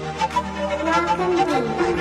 Welcome to